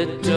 little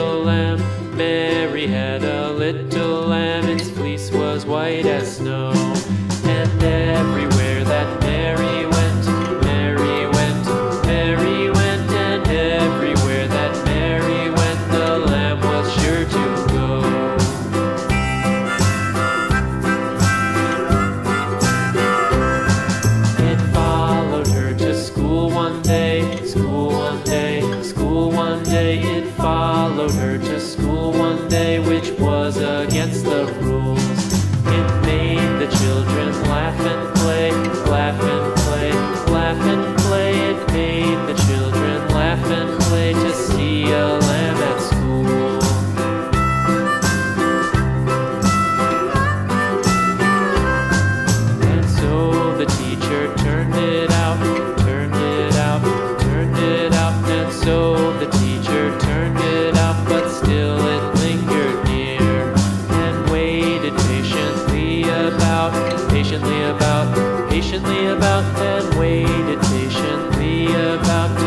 patiently about, and waited patiently about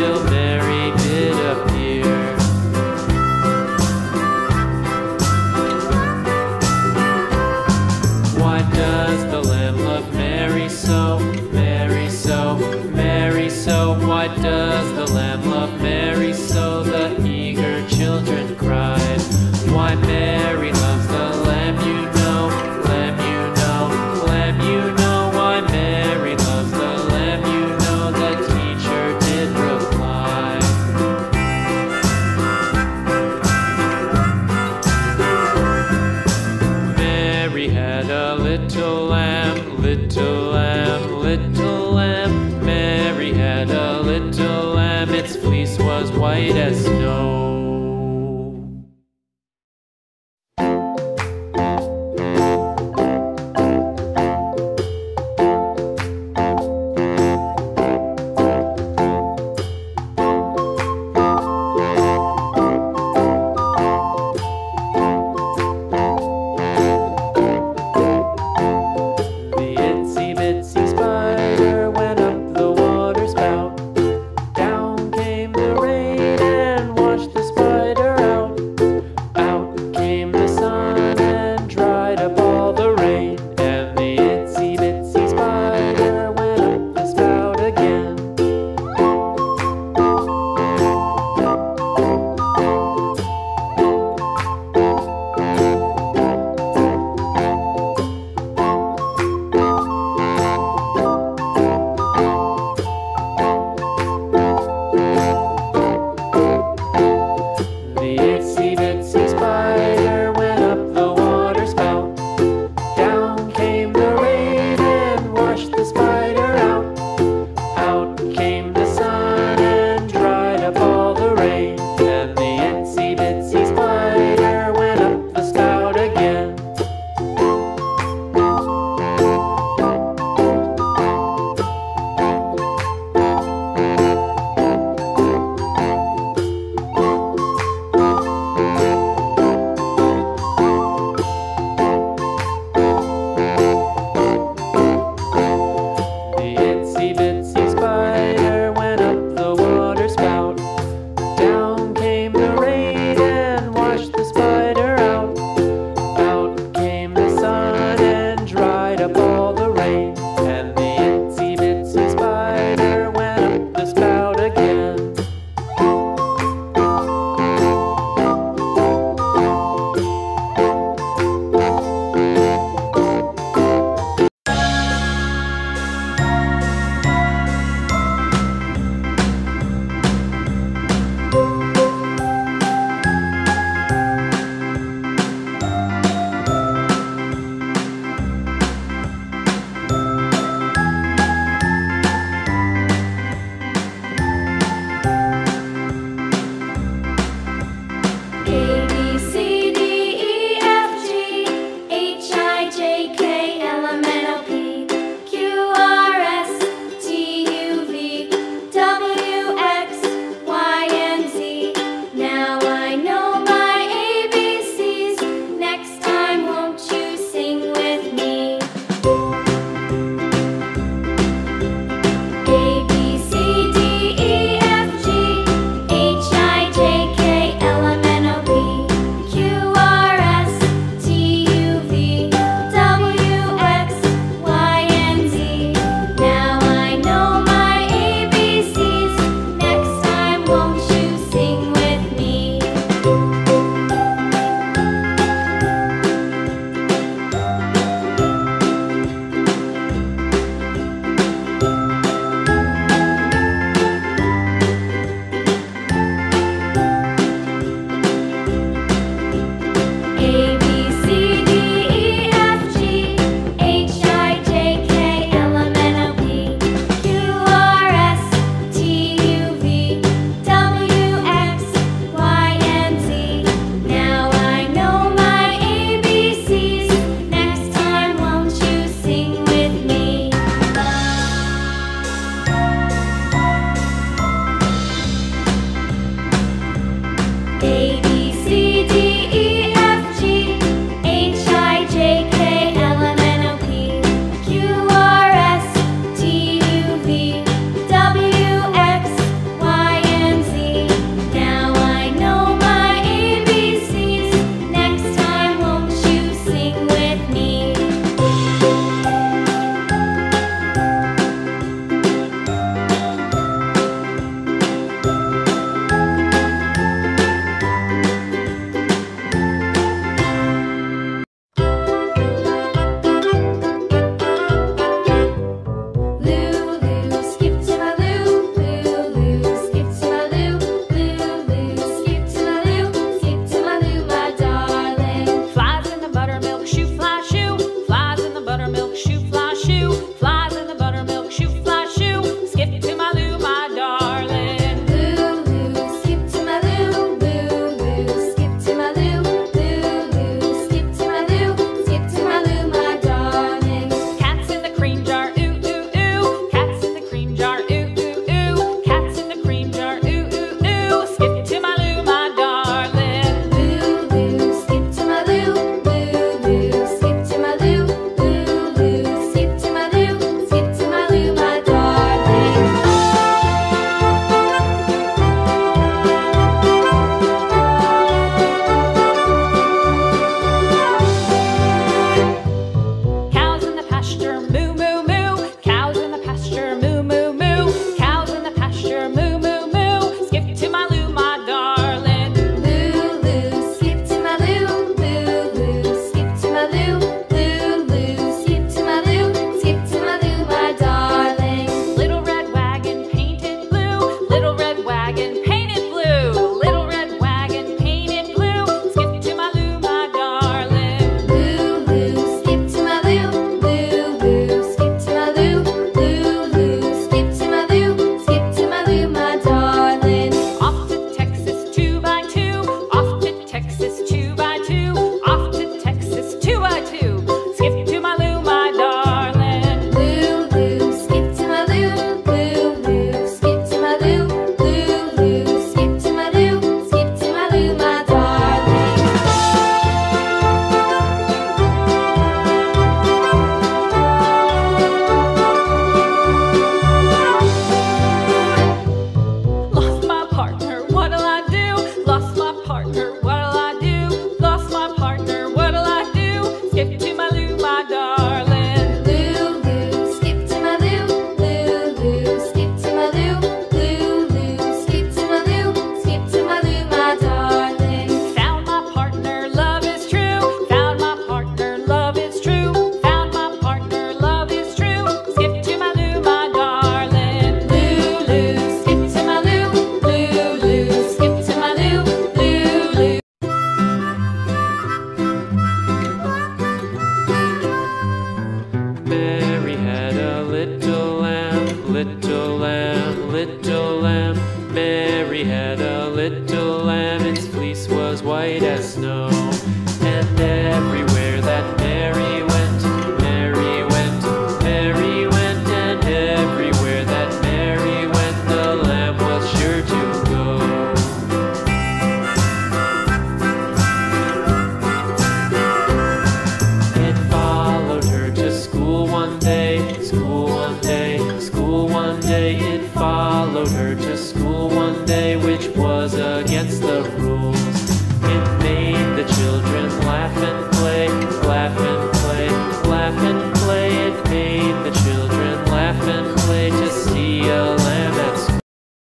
followed her to school one day, which was against the rules.